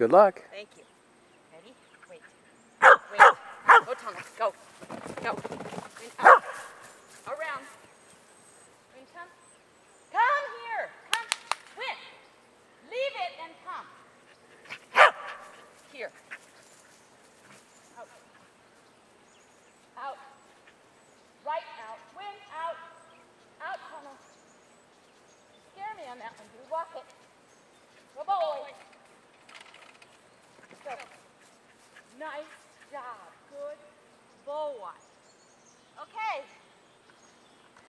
Good luck. Thank you. Ready? Wait. Wait. Go, Thomas. Go. Go. And up. Around. And come. Come here. Come. Quick. Leave it and come. Here. Walk it. Nice job. Good